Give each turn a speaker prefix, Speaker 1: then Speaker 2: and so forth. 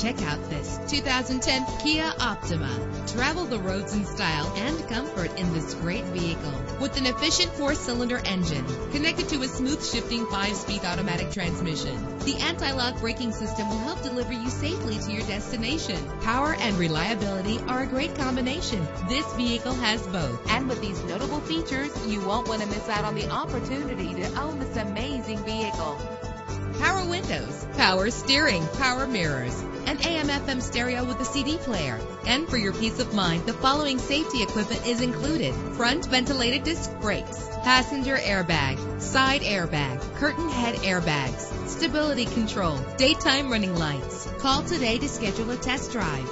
Speaker 1: Check out this 2010 Kia Optima. Travel the roads in style and comfort in this great vehicle. With an efficient four-cylinder engine connected to a smooth shifting five-speed automatic transmission. The anti-lock braking system will help deliver you safely to your destination. Power and reliability are a great combination. This vehicle has both. And with these notable features, you won't want to miss out on the opportunity to own this amazing power steering, power mirrors, an AM FM stereo with a CD player. And for your peace of mind, the following safety equipment is included. Front ventilated disc brakes, passenger airbag, side airbag, curtain head airbags, stability control, daytime running lights. Call today to schedule a test drive.